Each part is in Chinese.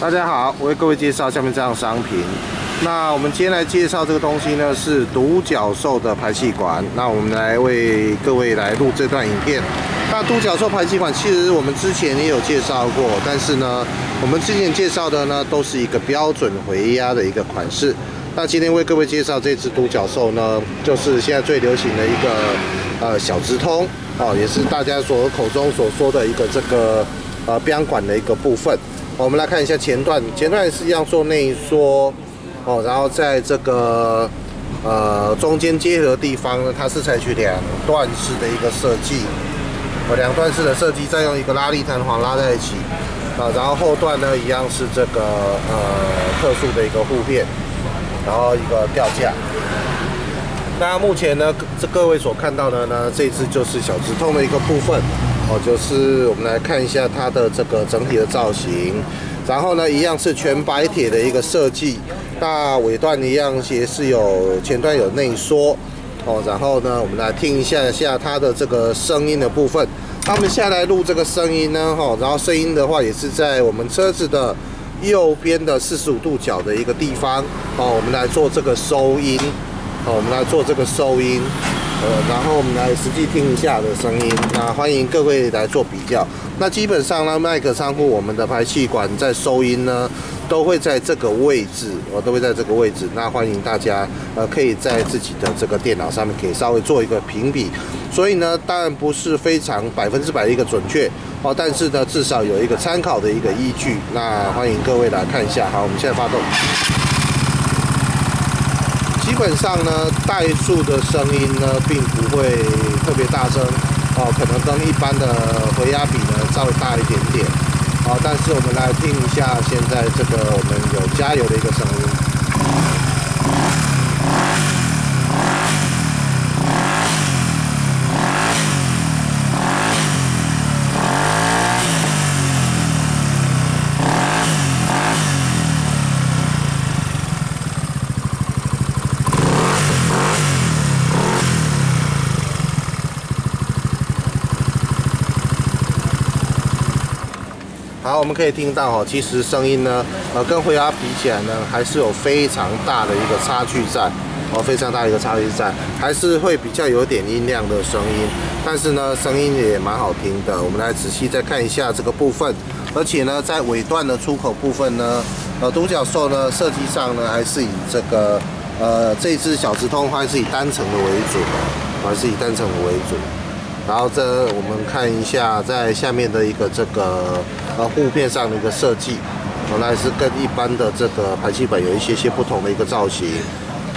大家好，我为各位介绍下面这样商品。那我们今天来介绍这个东西呢，是独角兽的排气管。那我们来为各位来录这段影片。那独角兽排气管其实我们之前也有介绍过，但是呢，我们之前介绍的呢都是一个标准回压的一个款式。那今天为各位介绍这只独角兽呢，就是现在最流行的一个呃小直通哦，也是大家所口中所说的一个这个呃标管的一个部分。我们来看一下前段，前段是一样做内缩哦，然后在这个呃中间结合地方呢，它是采取两段式的一个设计，哦两段式的设计，再用一个拉力弹簧拉在一起啊，然后后段呢一样是这个呃特殊的一个护片，然后一个吊架。那目前呢，这各位所看到的呢，这次就是小直通的一个部分。哦，就是我们来看一下它的这个整体的造型，然后呢，一样是全白铁的一个设计，那尾段一样也是有前段有内缩，哦，然后呢，我们来听一下下它的这个声音的部分。那我们下来录这个声音呢，哈，然后声音的话也是在我们车子的右边的四十五度角的一个地方，哦，我们来做这个收音，哦，我们来做这个收音。呃，然后我们来实际听一下的声音。那欢迎各位来做比较。那基本上呢，麦克仓库我们的排气管在收音呢，都会在这个位置，我都会在这个位置。那欢迎大家呃，可以在自己的这个电脑上面可以稍微做一个评比。所以呢，当然不是非常百分之百的一个准确哦，但是呢，至少有一个参考的一个依据。那欢迎各位来看一下。好，我们现在发动。基本上呢，怠速的声音呢，并不会特别大声哦，可能跟一般的回压比呢稍微大一点点哦。但是我们来听一下现在这个我们有加油的一个声音。好，我们可以听到哈，其实声音呢，呃，跟回压比起来呢，还是有非常大的一个差距在，哦，非常大的一个差距在，还是会比较有点音量的声音，但是呢，声音也蛮好听的。我们来仔细再看一下这个部分，而且呢，在尾段的出口部分呢，呃，独角兽呢，设计上呢，还是以这个，呃，这只小直通还是以单层的为主，还是以单层的为主。然后这我们看一下，在下面的一个这个呃护片上的一个设计，哦，那是跟一般的这个排气管有一些些不同的一个造型。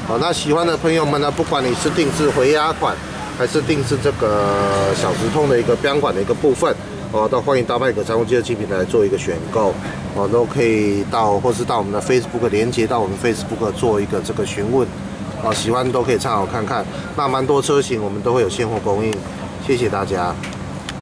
好，那喜欢的朋友们呢，不管你是定制回压款，还是定制这个小直通的一个标管的一个部分，哦，都欢迎到麦克财务机器平台做一个选购，哦，都可以到或是到我们的 Facebook 连接到我们 Facebook 做一个这个询问，哦，喜欢都可以参考看看。那蛮多车型我们都会有现货供应。谢谢大家。